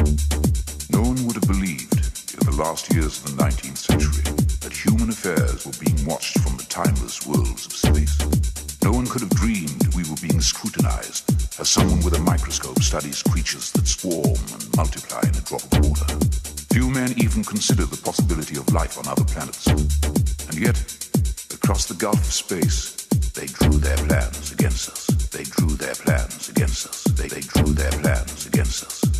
No one would have believed in the last years of the 19th century that human affairs were being watched from the timeless worlds of space. No one could have dreamed we were being scrutinized as someone with a microscope studies creatures that swarm and multiply in a drop of water. Few men even consider the possibility of life on other planets. And yet, across the gulf of space, they drew their plans against us. They drew their plans against us. They drew their plans against us.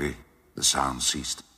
The sound ceased.